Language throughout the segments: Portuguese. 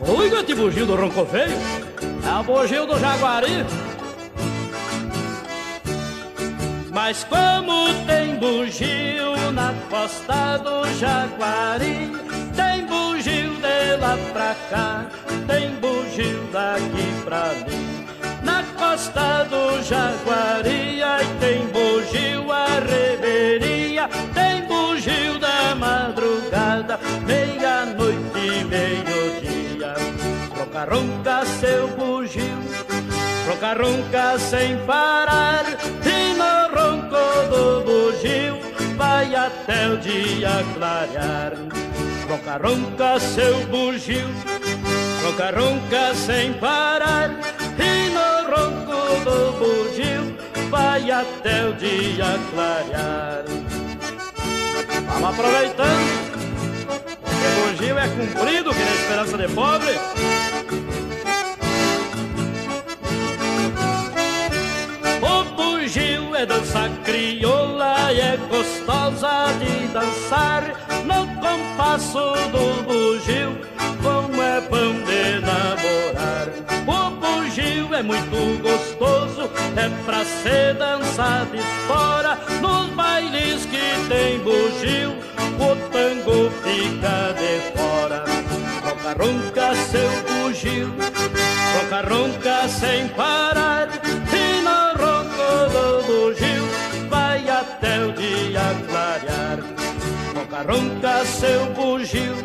Oi, gati bugio do ronco feio. É o bugio do jaguari. Mas como tem bugio na costa do Jaguari, tem bugio de lá pra cá, tem bugio daqui pra ali. Na costa do Jaguari, aí tem bugio Troca ronca seu bugio, troca ronca sem parar, e no ronco do bugio. Vai até o dia clarear. Ronca, ronca seu bugio, ronca, ronca sem parar, e no ronco do bugio. Vai até o dia clarear. Vamos aproveitando, o bugio é cumprido, que na esperança de pobre. O bugio é dança crioula e é gostosa de dançar no compasso do bugio, como é bom de namorar. O bugio é muito gostoso, é pra ser dançado fora nos bailes que tem bugio, ronca, ronca sem parar, e no ronco do bugio vai até o dia clarear. Ronca, ronca seu bugio,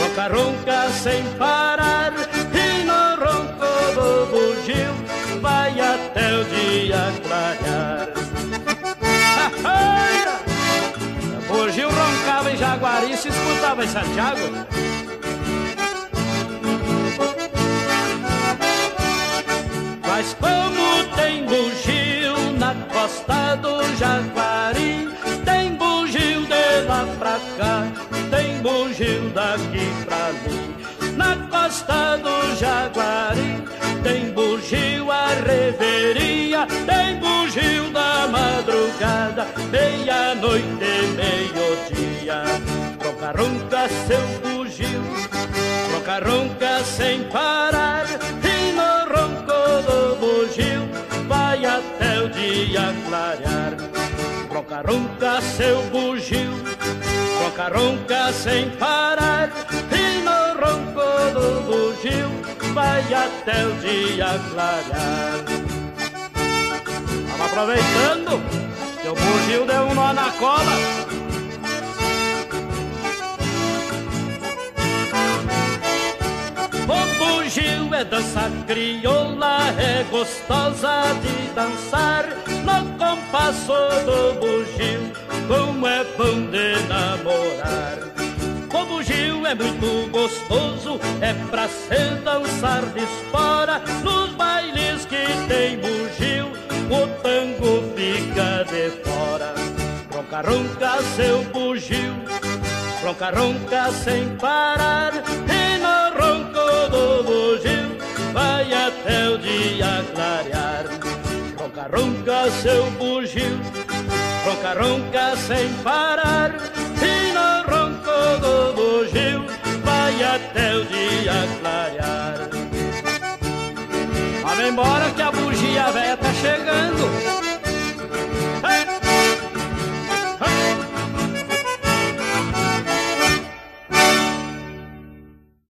ronca, ronca sem parar, e no ronco do bugio vai até o dia clarear. Bugio roncava em Jaguari se escutava em Santiago. Mas como tem bugio na costa do Jaguari, tem bugio de lá pra cá, tem bugio daqui pra ali. Na costa do Jaguari, tem bugio a reveria, tem bugio da madrugada, meia-noite e meio-dia. Ronca, ronca seu bugio, ronca, ronca sem parar, o dia clarear. Ronca, ronca seu bugio, ronca, ronca sem parar, e no ronco do bugio vai até o dia clarear. Vamos aproveitando o bugio deu um nó na cola. É dança crioula, é gostosa de dançar no compasso do bugio, como é bom de namorar. O bugio é muito gostoso, é pra se dançar de espora nos bailes que tem bugio, o tango fica de fora. Ronca, ronca seu bugio, ronca, ronca sem parar, seu bugio, ronca, ronca sem parar, e no ronco do bugio vai até o dia clarear. Vamos embora que a bugia velha tá chegando.